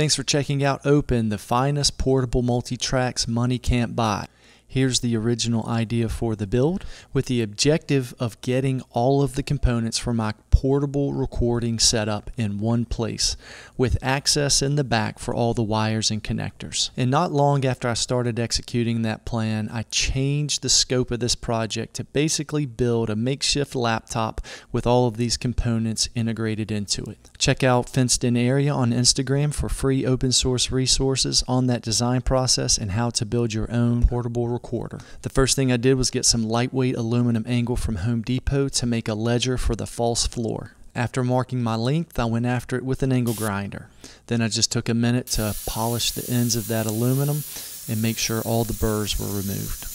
Thanks for checking out Open, the finest portable multi-tracks money can't buy. Here's the original idea for the build with the objective of getting all of the components for my portable recording setup in one place with access in the back for all the wires and connectors. And not long after I started executing that plan, I changed the scope of this project to basically build a makeshift laptop with all of these components integrated into it. Check out Fenced In Area on Instagram for free open source resources on that design process and how to build your own portable recorder. The first thing I did was get some lightweight aluminum angle from Home Depot to make a ledger for the false floor. After marking my length, I went after it with an angle grinder. Then I just took a minute to polish the ends of that aluminum and make sure all the burrs were removed.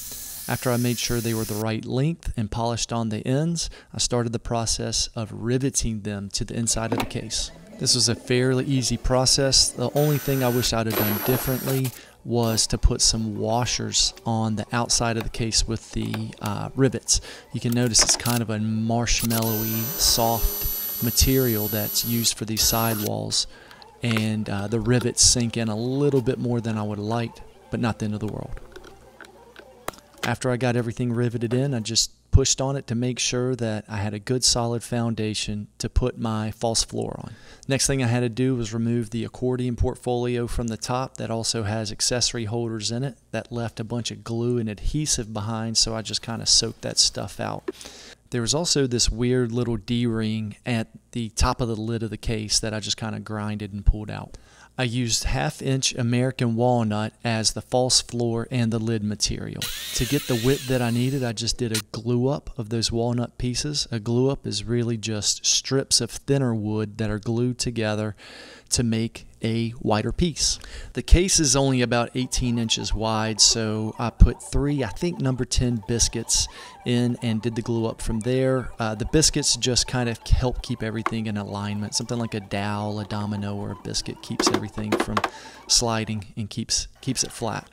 After I made sure they were the right length and polished on the ends, I started the process of riveting them to the inside of the case. This was a fairly easy process. The only thing I wish I'd have done differently was to put some washers on the outside of the case with the uh, rivets. You can notice it's kind of a marshmallowy, soft material that's used for these sidewalls, and uh, the rivets sink in a little bit more than I would liked, but not the end of the world. After I got everything riveted in, I just pushed on it to make sure that I had a good solid foundation to put my false floor on. Next thing I had to do was remove the accordion portfolio from the top that also has accessory holders in it that left a bunch of glue and adhesive behind so I just kind of soaked that stuff out. There was also this weird little D-ring at the top of the lid of the case that I just kind of grinded and pulled out. I used half inch American walnut as the false floor and the lid material. To get the width that I needed, I just did a glue up of those walnut pieces. A glue up is really just strips of thinner wood that are glued together to make a wider piece. The case is only about 18 inches wide, so I put three, I think number 10 biscuits in and did the glue up from there. Uh, the biscuits just kind of help keep everything in alignment. Something like a dowel, a domino, or a biscuit keeps everything from sliding and keeps keeps it flat.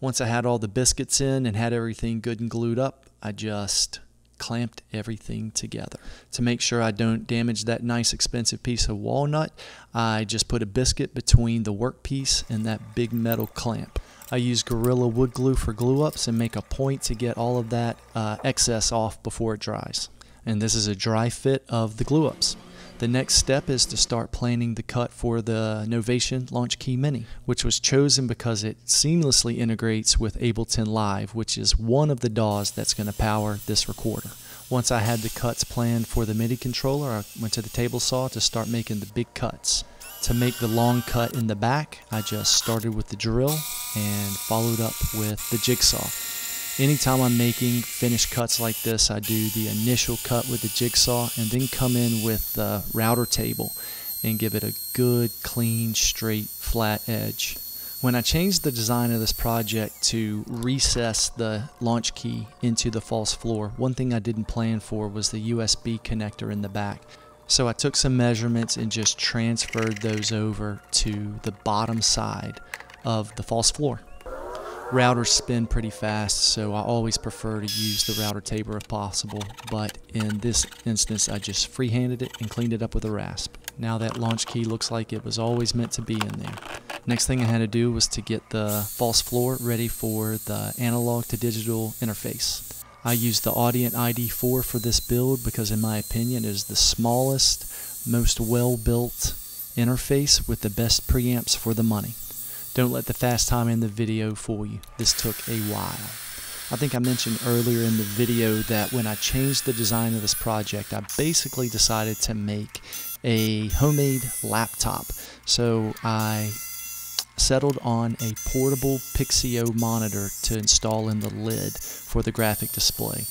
Once I had all the biscuits in and had everything good and glued up, I just clamped everything together. To make sure I don't damage that nice expensive piece of walnut, I just put a biscuit between the workpiece and that big metal clamp. I use Gorilla Wood Glue for glue ups and make a point to get all of that uh, excess off before it dries. And this is a dry fit of the glue ups. The next step is to start planning the cut for the Novation Launchkey Mini, which was chosen because it seamlessly integrates with Ableton Live, which is one of the DAWs that's going to power this recorder. Once I had the cuts planned for the MIDI controller, I went to the table saw to start making the big cuts. To make the long cut in the back, I just started with the drill and followed up with the jigsaw. Anytime I'm making finished cuts like this, I do the initial cut with the jigsaw and then come in with the router table and give it a good, clean, straight, flat edge. When I changed the design of this project to recess the Launchkey into the false floor, one thing I didn't plan for was the USB connector in the back. So I took some measurements and just transferred those over to the bottom side of the false floor routers spin pretty fast, so I always prefer to use the router table if possible, but in this instance I just freehanded it and cleaned it up with a rasp. Now that Launchkey looks like it was always meant to be in there. Next thing I had to do was to get the false floor ready for the analog to digital interface. I used the Audient ID4 for this build because in my opinion it is the smallest, most well-built interface with the best preamps for the money. Don't let the fast time in the video fool you. This took a while. I think I mentioned earlier in the video that when I changed the design of this project, I basically decided to make a homemade laptop. So I settled on a portable Pixio monitor to install in the lid for the graphic display.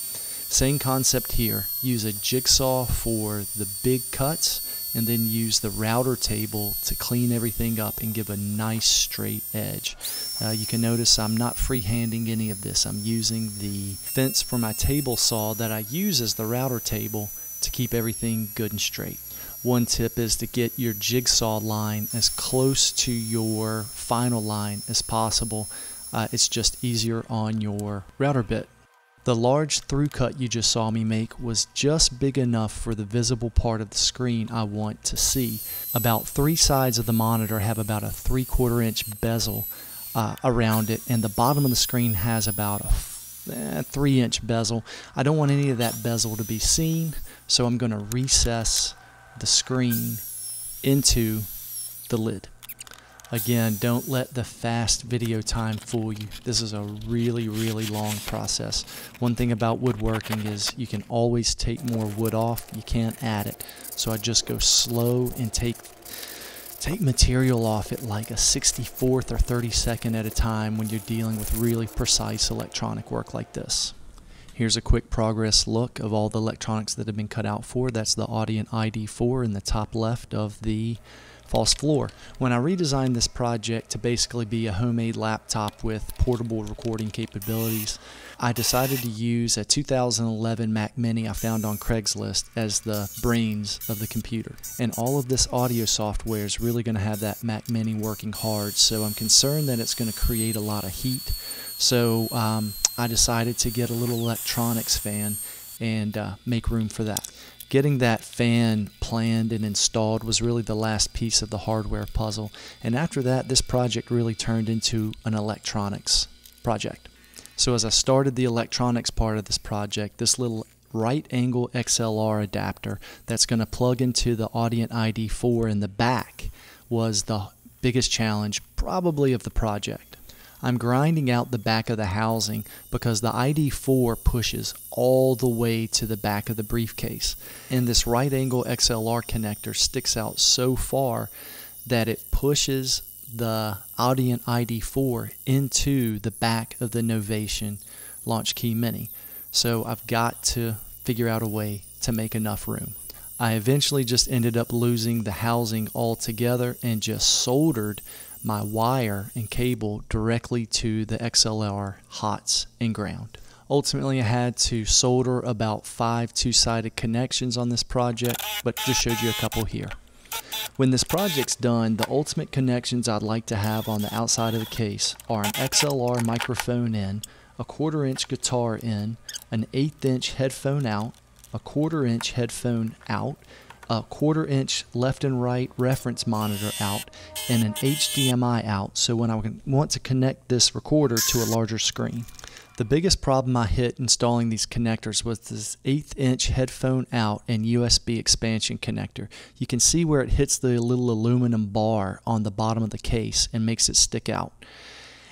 Same concept here. Use a jigsaw for the big cuts and then use the router table to clean everything up and give a nice straight edge. Uh, you can notice I'm not freehanding any of this. I'm using the fence for my table saw that I use as the router table to keep everything good and straight. One tip is to get your jigsaw line as close to your final line as possible. Uh, it's just easier on your router bit. The large through cut you just saw me make was just big enough for the visible part of the screen I want to see. About three sides of the monitor have about a three quarter inch bezel uh, around it and the bottom of the screen has about a eh, three inch bezel. I don't want any of that bezel to be seen so I'm going to recess the screen into the lid. Again, don't let the fast video time fool you. This is a really, really long process. One thing about woodworking is you can always take more wood off. You can't add it. So I just go slow and take take material off at like a 64th or 32nd at a time when you're dealing with really precise electronic work like this. Here's a quick progress look of all the electronics that have been cut out for. That's the Audient ID4 in the top left of the false floor. When I redesigned this project to basically be a homemade laptop with portable recording capabilities, I decided to use a 2011 Mac Mini I found on Craigslist as the brains of the computer. And all of this audio software is really going to have that Mac Mini working hard, so I'm concerned that it's going to create a lot of heat. So um, I decided to get a little electronics fan and uh, make room for that getting that fan planned and installed was really the last piece of the hardware puzzle. And after that, this project really turned into an electronics project. So as I started the electronics part of this project, this little right angle XLR adapter that's going to plug into the Audient ID4 in the back was the biggest challenge probably of the project. I'm grinding out the back of the housing because the ID4 pushes all the way to the back of the briefcase. And this right angle XLR connector sticks out so far that it pushes the Audient ID4 into the back of the Novation Launchkey Mini. So I've got to figure out a way to make enough room. I eventually just ended up losing the housing altogether and just soldered my wire and cable directly to the XLR HOTS and ground. Ultimately, I had to solder about five two-sided connections on this project, but just showed you a couple here. When this project's done, the ultimate connections I'd like to have on the outside of the case are an XLR microphone in, a quarter inch guitar in, an eighth inch headphone out, a quarter inch headphone out, a quarter inch left and right reference monitor out and an HDMI out so when I want to connect this recorder to a larger screen. The biggest problem I hit installing these connectors was this eighth inch headphone out and USB expansion connector. You can see where it hits the little aluminum bar on the bottom of the case and makes it stick out.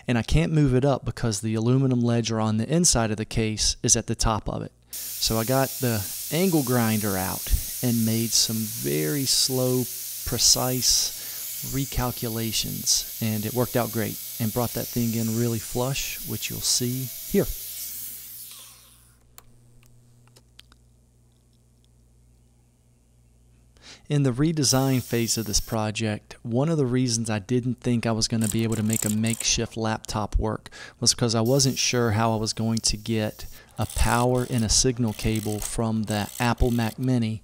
And I can't move it up because the aluminum ledger on the inside of the case is at the top of it. So I got the angle grinder out and made some very slow, precise recalculations, and it worked out great and brought that thing in really flush, which you'll see here. In the redesign phase of this project, one of the reasons I didn't think I was going to be able to make a makeshift laptop work was because I wasn't sure how I was going to get a power and a signal cable from the Apple Mac Mini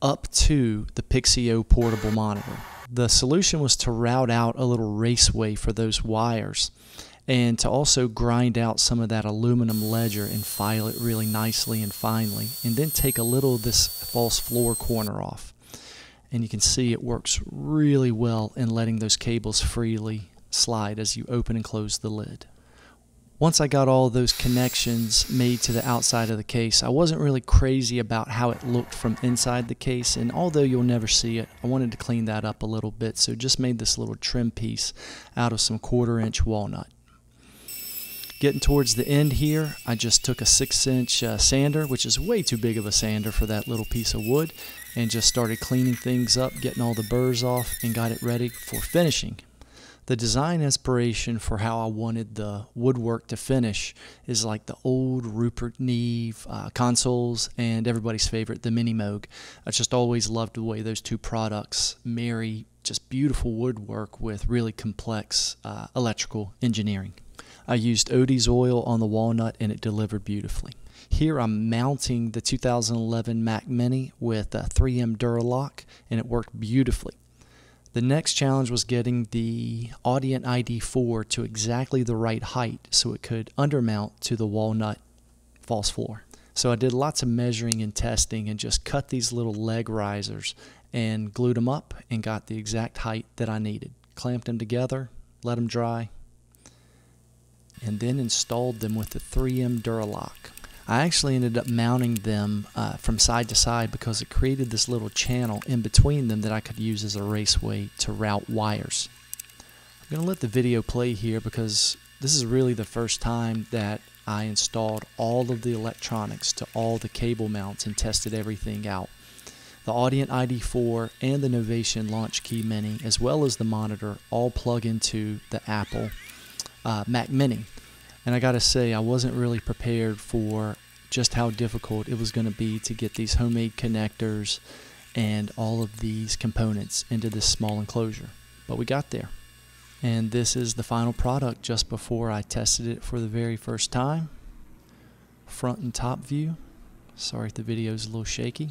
up to the Pixio portable monitor. The solution was to route out a little raceway for those wires and to also grind out some of that aluminum ledger and file it really nicely and finely and then take a little of this false floor corner off and you can see it works really well in letting those cables freely slide as you open and close the lid. Once I got all those connections made to the outside of the case, I wasn't really crazy about how it looked from inside the case, and although you'll never see it, I wanted to clean that up a little bit, so just made this little trim piece out of some quarter inch walnut. Getting towards the end here, I just took a 6 inch uh, sander, which is way too big of a sander for that little piece of wood, and just started cleaning things up, getting all the burrs off, and got it ready for finishing. The design inspiration for how I wanted the woodwork to finish is like the old Rupert Neve uh, consoles and everybody's favorite, the Minimoog. I just always loved the way those two products marry just beautiful woodwork with really complex uh, electrical engineering. I used Odie's oil on the walnut and it delivered beautifully. Here I'm mounting the 2011 Mac Mini with a 3M Dual Lock and it worked beautifully. The next challenge was getting the Audient ID4 to exactly the right height so it could undermount to the walnut false floor. So I did lots of measuring and testing and just cut these little leg risers and glued them up and got the exact height that I needed. Clamped them together, let them dry, and then installed them with the 3M Dual Lock. I actually ended up mounting them uh, from side to side because it created this little channel in between them that I could use as a raceway to route wires. I'm going to let the video play here because this is really the first time that I installed all of the electronics to all the cable mounts and tested everything out. The Audient ID4 and the Novation Launchkey Mini, as well as the monitor, all plug into the Apple uh, Mac Mini. And I gotta say, I wasn't really prepared for just how difficult it was going to be to get these homemade connectors and all of these components into this small enclosure. But we got there. And this is the final product just before I tested it for the very first time. Front and top view. Sorry if the video is a little shaky.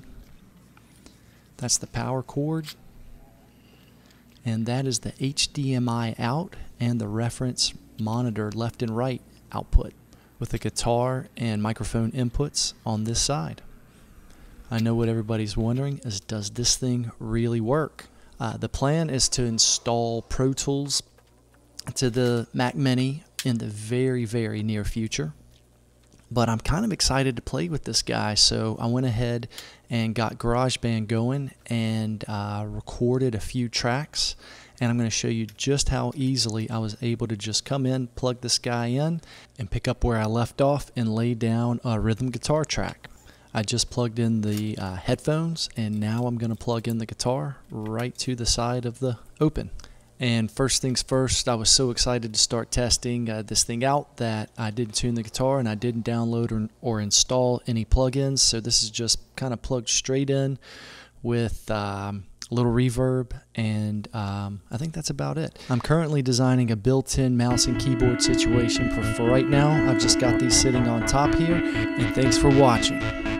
That's the power cord. And that is the HDMI out and the reference monitor left and right output with the guitar and microphone inputs on this side. I know what everybody's wondering is does this thing really work? Uh, the plan is to install Pro Tools to the Mac Mini in the very, very near future. But I'm kind of excited to play with this guy, so I went ahead and got GarageBand going and uh, recorded a few tracks. And I'm going to show you just how easily I was able to just come in, plug this guy in, and pick up where I left off and lay down a rhythm guitar track. I just plugged in the uh, headphones, and now I'm going to plug in the guitar right to the side of the open. And first things first, I was so excited to start testing uh, this thing out that I didn't tune the guitar and I didn't download or, or install any plugins. So this is just kind of plugged straight in with um, little reverb, and um, I think that's about it. I'm currently designing a built-in mouse and keyboard situation for, for right now. I've just got these sitting on top here, and thanks for watching.